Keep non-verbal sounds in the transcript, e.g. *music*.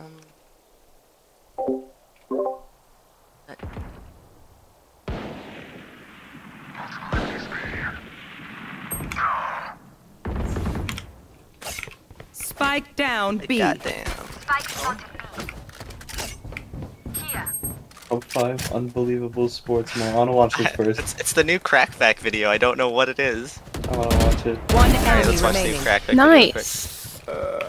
Um. Spike down B. Goddamn. Top five unbelievable sports man. I wanna watch this *laughs* first. It's, it's the new crackback video. I don't know what it is. I wanna watch it. One Alright, right, let's watch the new Crackback crackback video quick. Nice. Uh,